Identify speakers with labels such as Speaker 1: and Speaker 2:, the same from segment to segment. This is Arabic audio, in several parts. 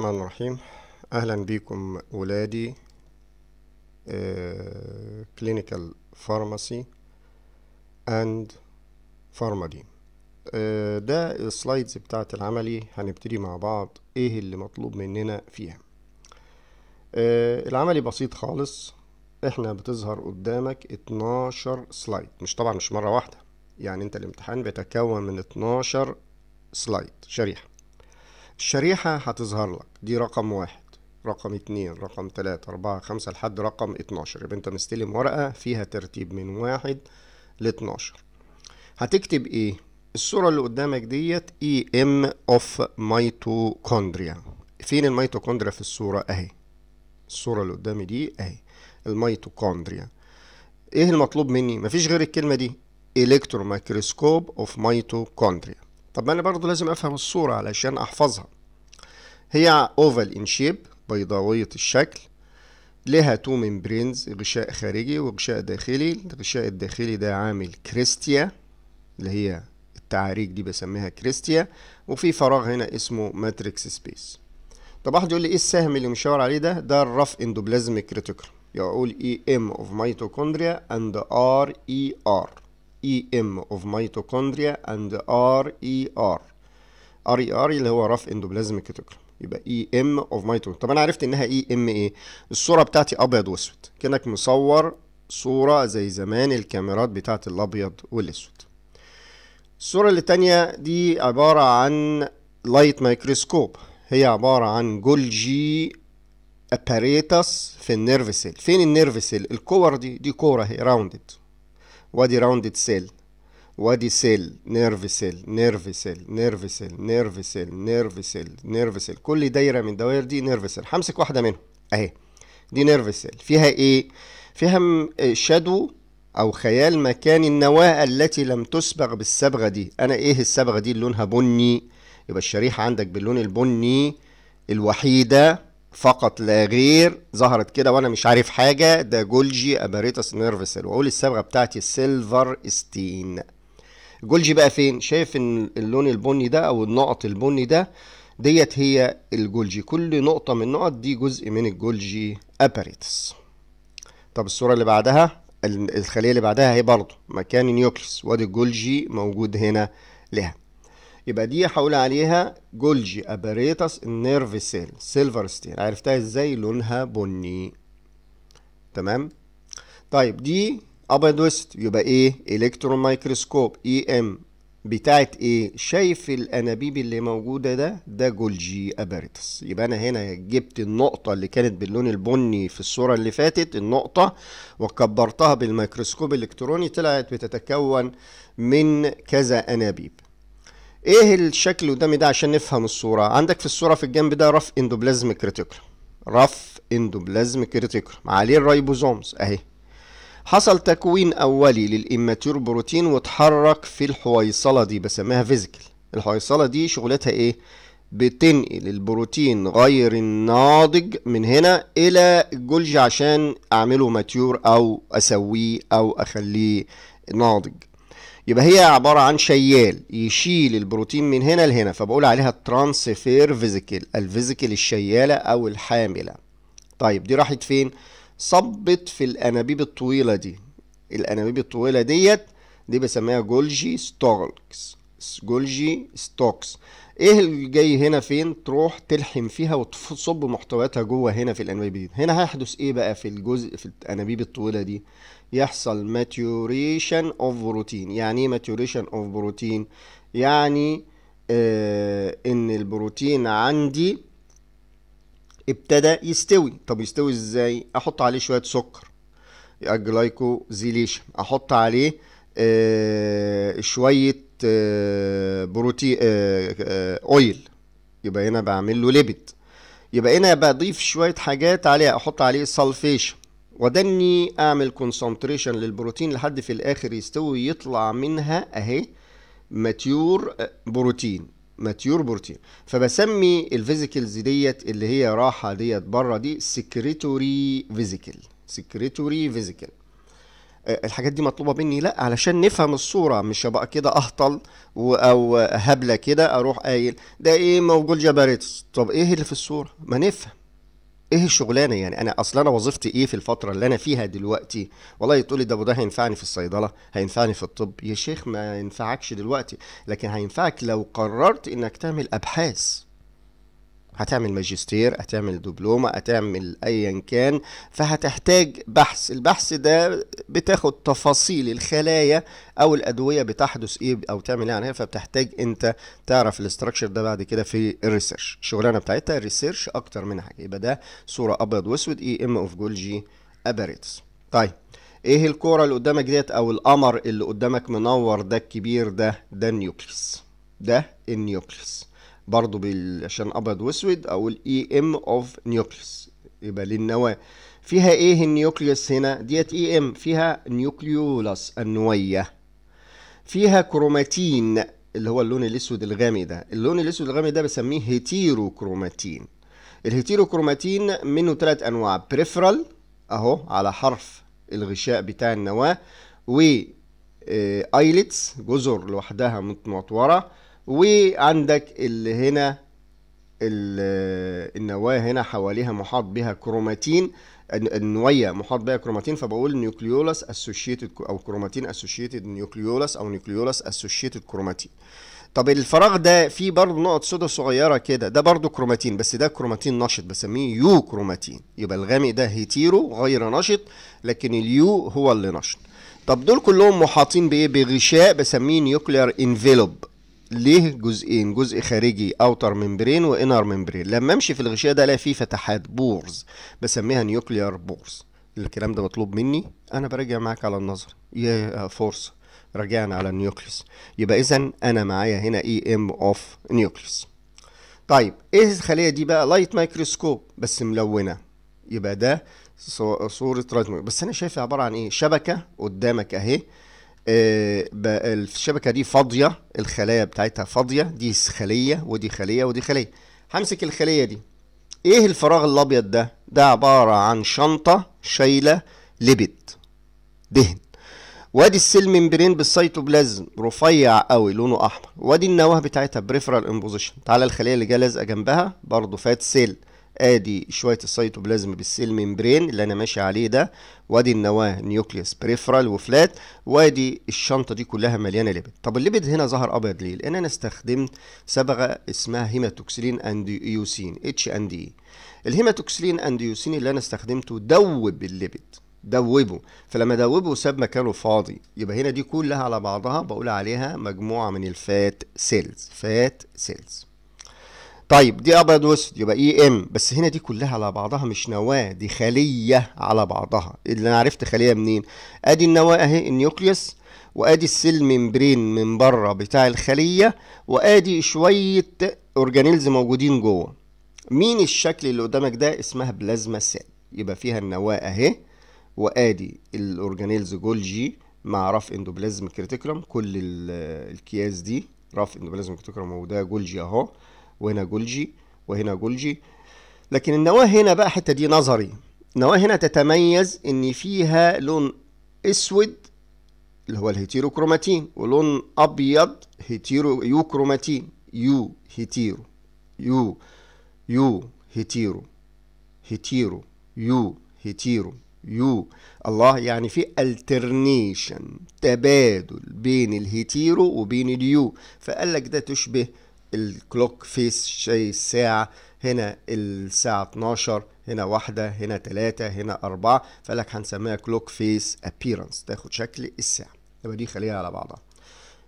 Speaker 1: الرحمن الرحيم. أهلا بكم ولادي clinical pharmacy and Pharm D ده ال slides بتاعت العملي. هنبتدي مع بعض. إيه اللي مطلوب مننا فيها؟ آه، العملي بسيط خالص. إحنا بتظهر قدامك 12 slide مش طبعا مش مرة واحدة. يعني أنت الامتحان بيتكون من 12 slide شريحة. الشريحة هتظهر لك. دي رقم واحد. رقم اتنين رقم تلاتة أربعة خمسة لحد رقم اتناشر. يبقى انت مستلم ورقة فيها ترتيب من واحد لاتناشر. هتكتب إيه؟ الصورة اللي قدامك ديت EM of mitochondria فين الميتوكوندريا في الصورة؟ اهي. الصورة اللي قدامي دي اهي. الميتوكوندريا. إيه المطلوب مني؟ مفيش غير الكلمة دي. electron microscope of mitochondria طب أنا برضو لازم أفهم الصورة علشان أحفظها. هي oval in shape بيضاوية الشكل لها two membranes غشاء خارجي وغشاء داخلي. الغشاء الداخلي ده عامل cristae اللي هي التعاريج دي بسميها cristae وفي فراغ هنا اسمه matrix space طب واحد يقول لي إيه السهم اللي مشاور عليه ده؟ ده ال rough endoplasmic reticulum يقول EM of mitochondria and RER ار اي ار ار اي ار اللي هو rough endoplasmic reticulum يبقى EM of mito طب أنا عرفت إنها EM إيه؟ الصورة بتاعتي أبيض وأسود. كأنك مصور صورة زي زمان الكاميرات بتاعت الأبيض والأسود. الصورة اللي تانية دي عبارة عن light microscope هي عبارة عن Golgi apparatus في ال nerve cell. فين ال nerve cell؟ الكور دي دي كورة هي rounded وادي rounded cell وادي سيل نيرف سيل نيرف سيل نيرف سيل نيرف سيل نيرف سيل نيرف سيل كل دايرة من الدوائر دي nerve cell همسك واحدة منهم. أهي. دي nerve cell فيها إيه؟ فيها shadow أو خيال مكان النواة التي لم تسبغ بالصبغه دي. أنا إيه الصبغه دي؟ اللي لونها بني. يبقى الشريحة عندك باللون البني الوحيدة. فقط لا غير ظهرت كده وأنا مش عارف حاجة. ده Golgi apparatus nerve cell واقول الصبغه بتاعتي silver stain. الجولجي بقى فين؟ شايف إن اللون البني ده أو النقط البني ده ديت هي الجولجي. كل نقطة من النقط دي جزء من الجولجي اباريتس طب الصورة اللي بعدها؟ الخلية اللي بعدها هي برضه مكان ال nucleus وادي الجولجي موجود هنا لها. يبقى دي هقول عليها Golgi apparatus نيرف سيل سيلفر ستين عرفتها إزاي؟ لونها بني. تمام؟ طيب دي ابيض يبقى إيه؟ electron microscope EM بتاعت إيه؟ شايف الأنابيب اللي موجودة ده؟ ده Golgi apparatus يبقى أنا هنا جبت النقطة اللي كانت باللون البني في الصورة اللي فاتت النقطة وكبرتها بالميكروسكوب الإلكتروني طلعت بتتكون من كذا أنابيب. إيه الشكل قدامي ده عشان نفهم الصورة؟ عندك في الصورة في الجنب ده rough endoplasmic reticulum rough endoplasmic reticulum عليه ال ribosomes أهي. حصل تكوين أولي لل immature protein واتحرك في الحويصلة دي بسميها vesicle. الحويصلة دي شغلتها إيه؟ بتنقل البروتين غير الناضج من هنا إلى الجولجي عشان أعمله mature أو أسويه أو أخليه ناضج. يبقى هي عبارة عن شيال يشيل البروتين من هنا لهنا فبقول عليها transfer vesicle ال vesicle الشيالة أو الحاملة. طيب دي راحت فين؟ صبت في الأنابيب الطويلة دي. الأنابيب الطويلة ديت دي بسميها Golgi stacks Golgi stacks. إيه اللي جاي هنا فين؟ تروح تلحم فيها وتصب محتوياتها جوه هنا في الانابيب دي هنا هيحدث إيه بقى في الجزء في الانابيب الطويلة دي؟ يحصل maturation of protein يعني إيه maturation of protein يعني آه ان البروتين عندي ابتدى يستوي. طب يستوي إزاي؟ أحط عليه شوية سكر ال glycosylation أحط عليه آه شوية بروتين آه آه oil يبقى هنا بعمل له lipid يبقى هنا بضيف شوية حاجات عليه أحط عليه sulfation ودني أعمل concentration للبروتين لحد في الآخر يستوي يطلع منها أهي mature protein mature protein. فبسمي ال vesicles ديت اللي هي راحة ديت برة دي secretory vesicle secretory vesicle آه، الحاجات دي مطلوبة مني. لا علشان نفهم الصورة مش هبقى كده أهطل أو هبلة كده أروح قايل ده إيه موجود Golgi apparatus طب إيه اللي في الصورة؟ ما نفهم. إيه الشغلانة يعني؟ أنا أصلا أنا وظيفتي إيه في الفترة اللي أنا فيها دلوقتي؟ والله تقولي ده وده هينفعني في الصيدلة هينفعني في الطب. يا شيخ ما ينفعكش دلوقتي. لكن هينفعك لو قررت إنك تعمل أبحاث. هتعمل ماجستير هتعمل دبلومة هتعمل ايا كان فهتحتاج بحث. البحث ده بتاخد تفاصيل الخلايا أو الأدوية بتحدث إيه أو تعمل إيه عنها فبتحتاج أنت تعرف ال structure ده بعد كده في ال research الشغلانة بتاعتها ال research أكتر من حاجة. يبقى ده صورة أبيض وأسود EM of Golgi apparatus طيب إيه الكورة اللي قدامك ديت أو القمر اللي قدامك منور ده الكبير ده؟ ده ال nucleus. ده ال nucleus. برضو. عشان أبيض وأسود أقول EM of nucleus يبقى للنواه فيها إيه ال nucleus هنا؟ ديت EM فيها nucleolus النوية. فيها كروماتين اللي هو اللون الأسود الغامق ده. اللون الأسود الغامق ده بسميه heterochromatin ال heterochromatin منه ثلاث أنواع. peripheral أهو على حرف الغشاء بتاع النواة و islets جزر لوحدها متمطوره وعندك اللي هنا ال- النواة هنا حواليها محاط بها كروماتين الن- النوية محاط بها كروماتين فبقول nucleolus associated أو chromatin associated nucleolus أو nucleolus associated chromatin طب الفراغ ده فيه برضه نقط سودا صغيرة كده ده برضه كروماتين بس ده كروماتين نشط بسميه euchromatin. يبقى الغامق ده hetero غير نشط لكن ال eu هو اللي نشط. طب دول كلهم محاطين بإيه؟ بغشاء بسميه nuclear envelope ليه جزئين؟ جزء خارجي outer membrane و inner membrane لما امشي في الغشاء ده الاقي فيه فتحات pores بسميها nuclear pores. الكلام ده مطلوب مني. أنا براجع معاك على النظر. يا فرصه رجعنا على ال nucleus. يبقى إذا أنا معايا هنا EM of nucleus طيب إيه الخلية دي بقى؟ light microscope بس ملونة. يبقى ده صو- صورة micro- بس أنا شايفها عبارة عن إيه؟ شبكة قدامك أهي. الشبكة دي فاضية الخلايا بتاعتها فاضية دي خلية ودي خلية ودي خلية. همسك الخلية دي. إيه الفراغ الأبيض ده؟ ده عبارة عن شنطة شايلة lipid دهن. وادي ال cell membrane بالسيتوبلازم رفيع قوي لونه أحمر. وادي النواة بتاعتها peripheral in position تعالى الخلية اللي جاية لازقة جنبها برضه fat cell. آدي شوية السيتوبلازم بال cell membrane اللي أنا ماشي عليه ده. وأدي النواة nucleus peripheral و flat. وأدي الشنطة دي كلها مليانة lipid طب ال lipid هنا ظهر أبيض ليه؟ لأن أنا استخدمت صبغه اسمها hematoxylin and eosin H and E ال hematoxylin and eosin اللي أنا استخدمته دوب ال lipid دوبه. فلما دوبه ساب مكانه فاضي يبقى هنا دي كلها على بعضها بقول عليها مجموعة من ال fat cells. fat cells. طيب دي أبيض وأسود يبقى EM؟ بس هنا دي كلها على بعضها مش نواة دي خلية على بعضها. اللي أنا عرفت خلية منين؟ أدي النواة أهي ال nucleus وأدي ال cell membrane من بره بتاع الخلية وأدي شوية organelles موجودين جوه. مين الشكل اللي قدامك ده؟ اسمها plasma cell. يبقى فيها النواة أهي وأدي ال organelles Golgi مع rough endoplasmic reticulum كل ال- الكياس دي. rough endoplasmic reticulum وده جولجي أهو وهنا جولجي وهنا جولجي. لكن النواة هنا بقى الحته دي نظري. النواة هنا تتميز إن فيها لون أسود اللي هو ال heterochromatin ولون أبيض hetero euchromatin eu hetero eu eu hetero hetero eu hetero. eu الله يعني في alternation تبادل بين ال hetero وبين ال eu. فقال لك ده تشبه ال clock face شيء الساعة هنا الساعة 12 هنا واحدة هنا ثلاثة هنا أربعة. فقال لك هنسميها clock face appearance تاخد شكل الساعة. يبقى دي خلية على بعضها.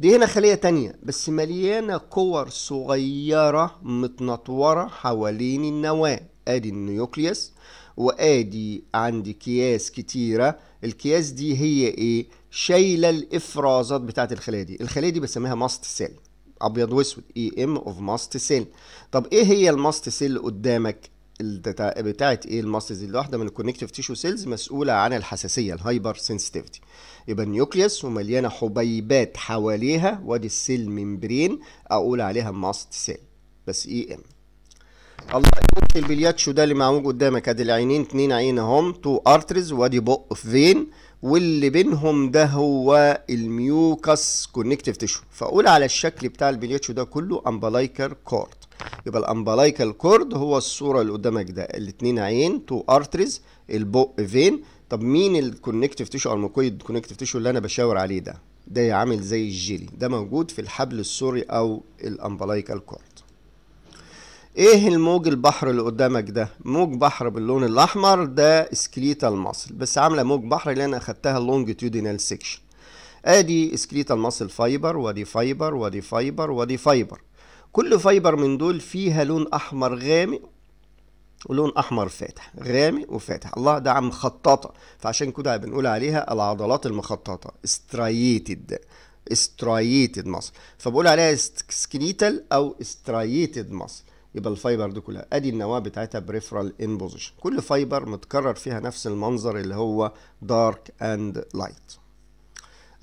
Speaker 1: دي هنا خلية تانية بس مليانة كور صغيرة متنطورة حوالين النواة. أدي ال nucleus. وآدي عندي اكياس كتيرة. الكياس دي هي إيه؟ شايلة الإفرازات بتاعت الخلية دي. الخلية دي بسميها mast cell. أبيض وأسود. EM of mast cell طب إيه هي ال mast cell قدامك؟ بتاعت إيه ال mast cell؟ واحدة من ال connective tissue cells مسؤولة عن الحساسية ال hypersensitivity يبقى ال nucleus ومليانة حبيبات حواليها. وأدي ال cell membrane أقول عليها mast cell. بس EM الله البلياتشو ده اللي معمول قدامك؟ ادي العينين اتنين عين اهم two arteries وادي بق vein؟ واللي بينهم ده هو ال mucous connective tissue فاقول على الشكل بتاع البلياتشو ده كله umbilical cord يبقى ال umbilical cord هو الصورة اللي قدامك ده. الاتنين عين two arteries البق vein؟ طب مين ال connective tissue أو ال mucoid connective tissue اللي أنا بشاور عليه ده؟ ده عامل زي الجيلي. ده موجود في الحبل السري أو ال umbilical cord إيه الموج البحر اللي قدامك ده؟ موج بحر باللون الأحمر ده skeletal muscle بس عاملة موج بحر اللي أنا أخدتها longitudinal section آدي skeletal muscle fiber ودي fiber ودي fiber ودي fiber كل fiber من دول فيها لون أحمر غامق ولون أحمر فاتح. غامق وفاتح. الله ده مخططه فعشان كده بنقول عليها العضلات المخططة. striated striated muscle فبقول عليها skeletal أو striated muscle يبقى ال fiber دي كلها. أدي النواة بتاعتها peripheral in position كل fiber متكرر فيها نفس المنظر اللي هو dark and light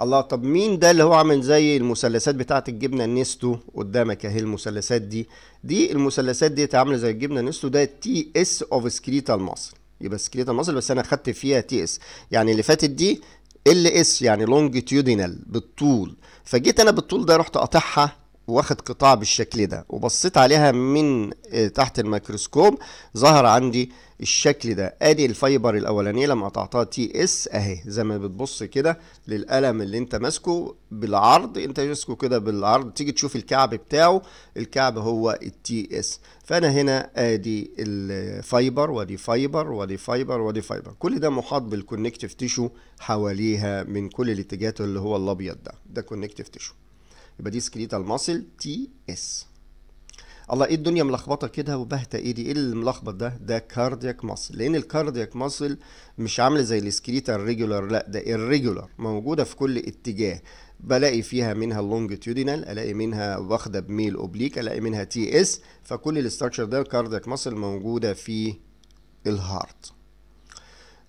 Speaker 1: الله طب مين ده اللي هو عامل زي المثلثات بتاعت الجبنة النستو قدامك أهي المثلثات دي؟ دي المثلثات دي عاملة زي الجبنة النستو ده TS of skeletal muscle يبقى skeletal muscle بس أنا خدت فيها TS يعني اللي فاتت دي ال LS يعني longitudinal بالطول. فجيت أنا بالطول ده رحت قاطعها واخد قطاع بالشكل ده وبصيت عليها من تحت الميكروسكوب ظهر عندي الشكل ده. آدي ال fiber الأولانية لما قطعتها TS أهي زي ما بتبص كده للقلم اللي انت ماسكه بالعرض انت ماسكه كده بالعرض تيجي تشوف الكعب بتاعه الكعب هو ال TS فأنا هنا آدي ال fiber ودي fiber ودي fiber ودي fiber. كل ده محاط بال connective tissue حواليها من كل الاتجاهات اللي هو الأبيض ده. ده connective tissue يبقى دي skeletal muscle TS. الله إيه الدنيا ملخبطة كده وبهته إيه دي؟ إيه الملخبط ده؟ ده cardiac muscle لأن ال cardiac muscle مش عاملة زي ال skeletal regular لأ ده irregular موجودة في كل اتجاه. بلاقي فيها منها ال longitudinal ألاقي منها واخدة بميل oblique ألاقي منها TS. فكل ال structure ده cardiac muscle موجودة في ال heart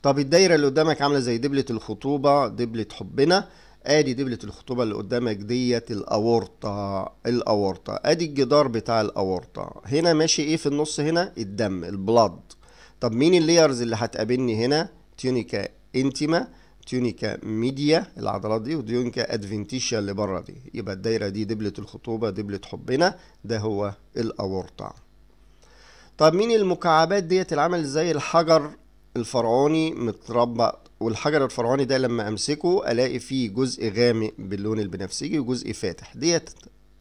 Speaker 1: طب الدايرة اللي قدامك عاملة زي دبلة الخطوبة دبلة حبنا. آدي دبلة الخطوبة اللي قدامك ديت الأورطة الأورطة. آدي الجدار بتاع الأورطة. هنا ماشي إيه في النص هنا؟ الدم ال blood. طب مين ال layers اللي هتقابلني هنا؟ tunica intima tunica media العضلات دي و tunica adventitia اللي بره دي. يبقى الدايرة دي دبلة الخطوبة دبلة حبنا. ده هو الأورطة. طب مين المكعبات ديت؟ العامل زي الحجر الفرعوني متربع والحجر الفرعوني ده لما امسكه الاقي فيه جزء غامق باللون البنفسجي وجزء فاتح. ديت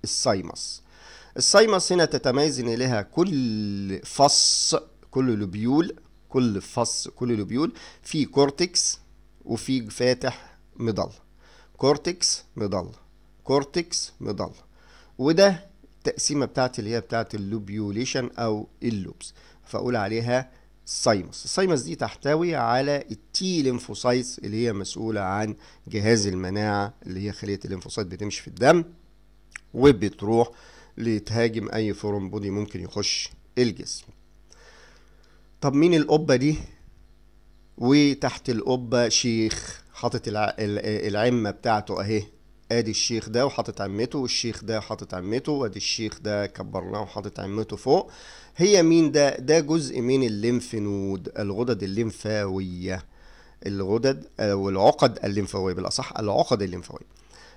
Speaker 1: ال thymus ال thymus هنا تتميز إن لها كل فص كل lobule كل فص كل lobule. في cortex وفي فاتح medulla. cortex medulla. cortex medulla. وده التقسيمه بتاعتي اللي هي بتاعت ال lobulation أو ال lobes. فأقول عليها ال thymus ال thymus دي تحتوي على ال T lymphocytes اللي هي مسؤولة عن جهاز المناعة اللي هي خلية ال lymphocyte بتمشي في الدم وبتروح لتهاجم أي foreign body ممكن يخش الجسم. طب مين القبة دي؟ وتحت القبة شيخ حاطط الع... العمة بتاعته أهي. ادي الشيخ ده وحاطط عمته والشيخ ده حاطط عمته وادي الشيخ ده كبرناه وحاطط عمته فوق. هي مين ده؟ ده جزء من الليمف نود الغدد الليمفاوية. الغدد أو العقد الليمفاوية بالأصح العقد الليمفاوية.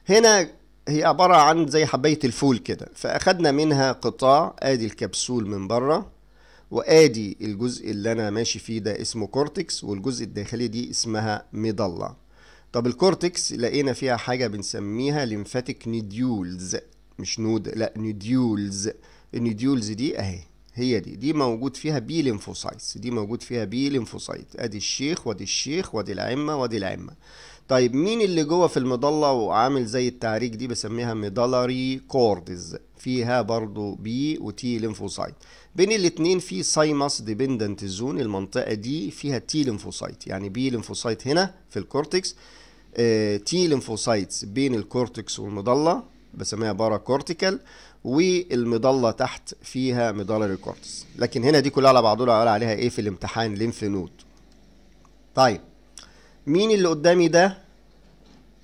Speaker 1: هنا هي عبارة عن زي حباية الفول كده. فاخدنا منها قطاع آدي الكبسول من برة وآدي الجزء اللي أنا ماشي فيه ده اسمه cortex والجزء الداخلي دي اسمها medulla طب ال cortex لقينا فيها حاجة بنسميها lymphatic nodules مش node لا nodules. ال nodules دي أهي هي دي دي موجود فيها B lymphocytes دي موجود فيها B lymphocyte. أدي الشيخ وأدي الشيخ وأدي العمة وأدي العمة. طيب مين اللي جوه في ال medulla وعامل زي التعريج دي بسميها medullary cords؟ فيها برضو B و T lymphocyte. بين الاتنين في thymus dependent zone المنطقة دي فيها T lymphocyte يعني B lymphocyte هنا في ال cortex T lymphocytes بين ال cortex وال medulla بسميها paracortical وال medulla تحت فيها medullary cords لكن هنا دي كلها على بعضها قال عليها إيه في الامتحان؟ lymph node طيب مين اللي قدامي ده؟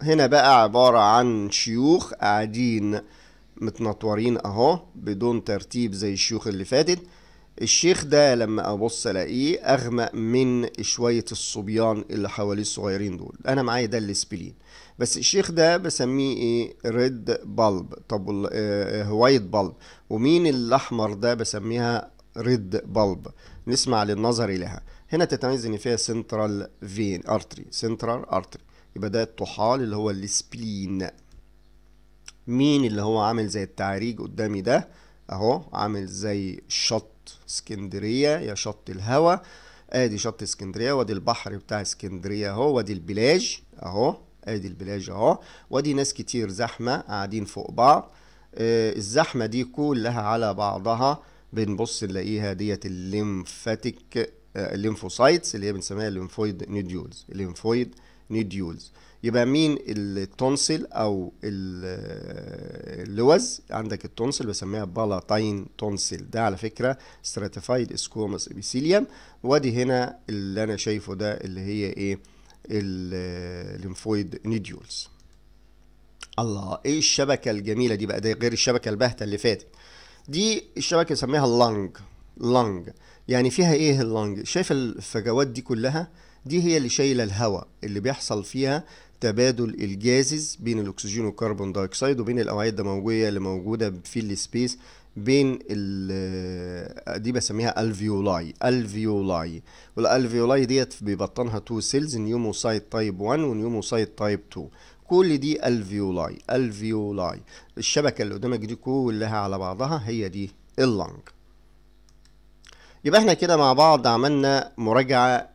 Speaker 1: هنا بقى عبارة عن شيوخ قاعدين متنطورين أهو بدون ترتيب زي الشيوخ اللي فاتت. الشيخ ده لما أبص ألاقيه أغمق من شوية الصبيان اللي حواليه الصغيرين دول. أنا معايا ده ال spleen بس الشيخ ده بسميه إيه؟ red pulp طب white pulp ومين الأحمر ده بسميها red pulp نسمع للنظر لها هنا تتميز إن فيها central vein artery central artery يبقى ده الطحال اللي هو ال spleen مين اللي هو عامل زي التعريج قدامي ده؟ أهو عامل زي شط اسكندرية يا شط الهوا. آدي شط اسكندرية وادي البحر بتاع اسكندرية اهو وادي البلاج اهو آدي البلاج اهو. وادي ناس كتير زحمة قاعدين فوق بعض. آه الزحمة دي كلها على بعضها بنبص نلاقيها ديت ال lymphatic آه ال lymphocytes اللي هي بنسميها ال lymphoid nodules ال lymphoid nodules يبقى مين ال tonsil أو اللوز عندك ال tonsil بسميها palatine tonsil. ده على فكرة stratified squamous epithelium وادي هنا اللي أنا شايفه ده اللي هي إيه؟ ال lymphoid nodules الله إيه الشبكة الجميلة دي بقى؟ ده غير الشبكة الباهتة اللي فاتت. دي الشبكة نسميها ال lung lung يعني فيها إيه ال lung شايف الفجوات دي كلها؟ دي هي اللي شايلة الهواء اللي بيحصل فيها تبادل ال gases بين الأكسجين وال carbon dioxide وبين الأوعية الدموية اللي موجودة في ال space بين ال دي بسميها alveoli alveoli. وال alveoli ديت بيبطنها two cells pneumocyte type 1 و pneumocyte type 2 كل دي alveoli alveoli. الشبكة اللي قدامك دي كلها على بعضها هي دي ال lung. يبقى إحنا كده مع بعض عملنا مراجعة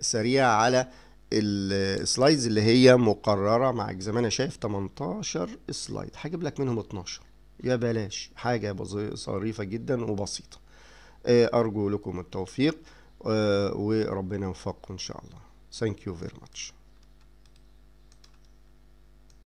Speaker 1: سريعة على ال slides اللي هي مقررة معاك زي ما أنا شايف 18 slide. هجيب لك منهم 12 يا بلاش. حاجة ظريفه جدا وبسيطة. أرجو لكم التوفيق وربنا يوفقكم إن شاء الله. Thank you very much.